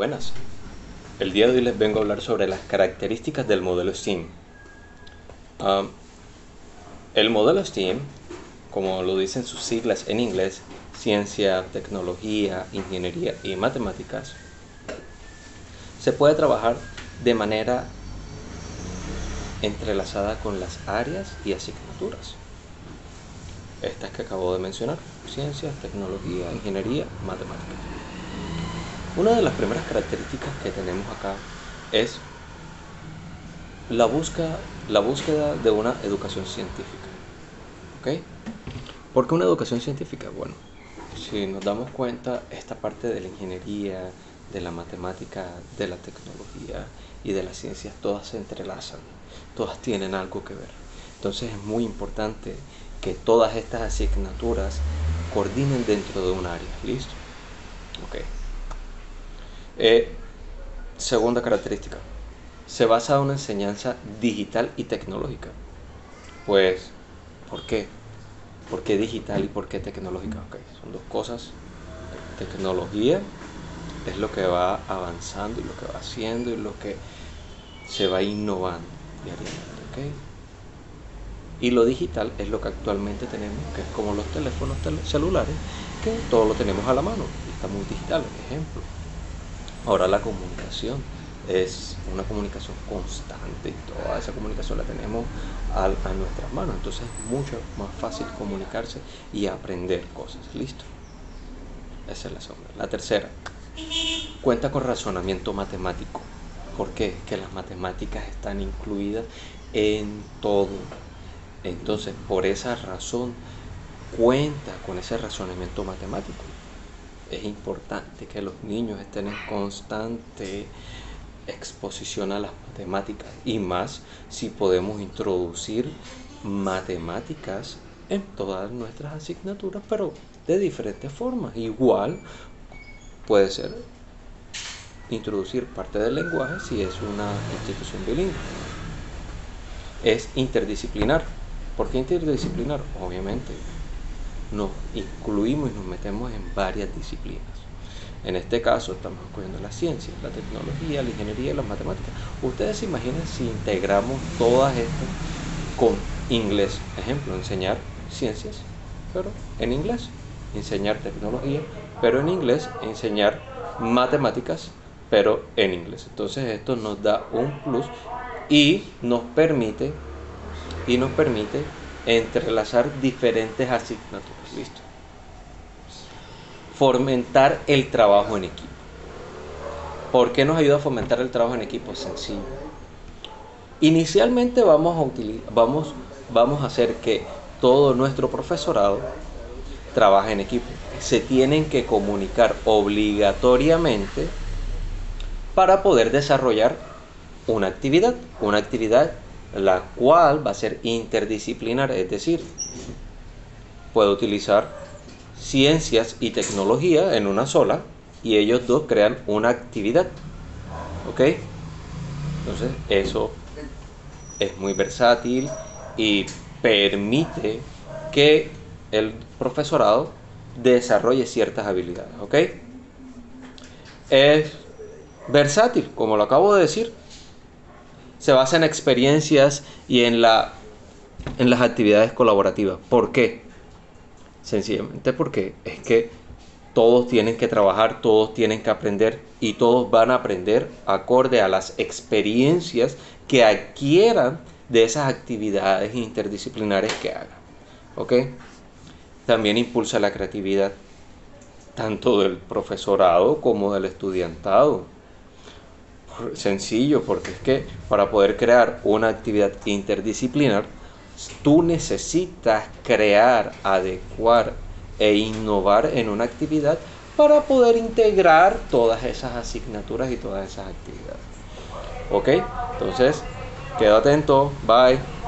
Buenas. El día de hoy les vengo a hablar sobre las características del modelo STEAM. Um, el modelo STEAM, como lo dicen sus siglas en inglés, ciencia, tecnología, ingeniería y matemáticas, se puede trabajar de manera entrelazada con las áreas y asignaturas. Estas que acabo de mencionar, ciencia, tecnología, ingeniería, matemáticas. Una de las primeras características que tenemos acá es la búsqueda, la búsqueda de una educación científica. ¿Ok? ¿Por qué una educación científica? Bueno, si nos damos cuenta, esta parte de la ingeniería, de la matemática, de la tecnología y de las ciencias, todas se entrelazan, todas tienen algo que ver. Entonces es muy importante que todas estas asignaturas coordinen dentro de un área. ¿Listo? Ok. Eh, segunda característica. Se basa en una enseñanza digital y tecnológica. Pues, ¿por qué? ¿Por qué digital y por qué tecnológica? Okay, son dos cosas. Tecnología es lo que va avanzando y lo que va haciendo y lo que se va innovando diariamente. Y lo digital es lo que actualmente tenemos, que es como los teléfonos celulares, que todo lo tenemos a la mano está muy digital, ejemplo. Ahora la comunicación es una comunicación constante y toda esa comunicación la tenemos a, nuestras manos. Entonces es mucho más fácil comunicarse y aprender cosas. ¿Listo? Esa es la segunda. La tercera, cuenta con razonamiento matemático. ¿Por qué? Que las matemáticas están incluidas en todo. Entonces, por esa razón, cuenta con ese razonamiento matemático es importante que los niños estén en constante exposición a las matemáticas y más si podemos introducir matemáticas en todas nuestras asignaturas, pero de diferentes formas. Igual puede ser introducir parte del lenguaje si es una institución bilingüe. Es interdisciplinar. ¿Por qué interdisciplinar? Obviamente nos incluimos y nos metemos en varias disciplinas. En este caso estamos escogiendo la ciencia, la tecnología, la ingeniería y las matemáticas. Ustedes se imaginan si integramos todas estas con inglés. Ejemplo, enseñar ciencias, pero en inglés. Enseñar tecnología, pero en inglés. Enseñar matemáticas, pero en inglés. Entonces esto nos da un plus y nos permite y nos permite entrelazar diferentes asignaturas. Listo. Fomentar el trabajo en equipo. ¿Por qué nos ayuda a fomentar el trabajo en equipo? Sencillo. Inicialmente vamos a, vamos, vamos a hacer que todo nuestro profesorado trabaje en equipo. Se tienen que comunicar obligatoriamente para poder desarrollar una actividad, una actividad la cual va a ser interdisciplinar, es decir, puedo utilizar ciencias y tecnología en una sola y ellos dos crean una actividad. ¿Ok? Entonces eso es muy versátil y permite que el profesorado desarrolle ciertas habilidades. ¿Ok? Es versátil, como lo acabo de decir. Se basa en experiencias y en, la, en las actividades colaborativas. ¿Por qué? Sencillamente porque es que todos tienen que trabajar, todos tienen que aprender y todos van a aprender acorde a las experiencias que adquieran de esas actividades interdisciplinares que hagan. ¿Ok? También impulsa la creatividad, tanto del profesorado como del estudiantado. Sencillo, porque es que para poder crear una actividad interdisciplinar, tú necesitas crear, adecuar e innovar en una actividad para poder integrar todas esas asignaturas y todas esas actividades. ¿Ok? Entonces, queda atento. Bye.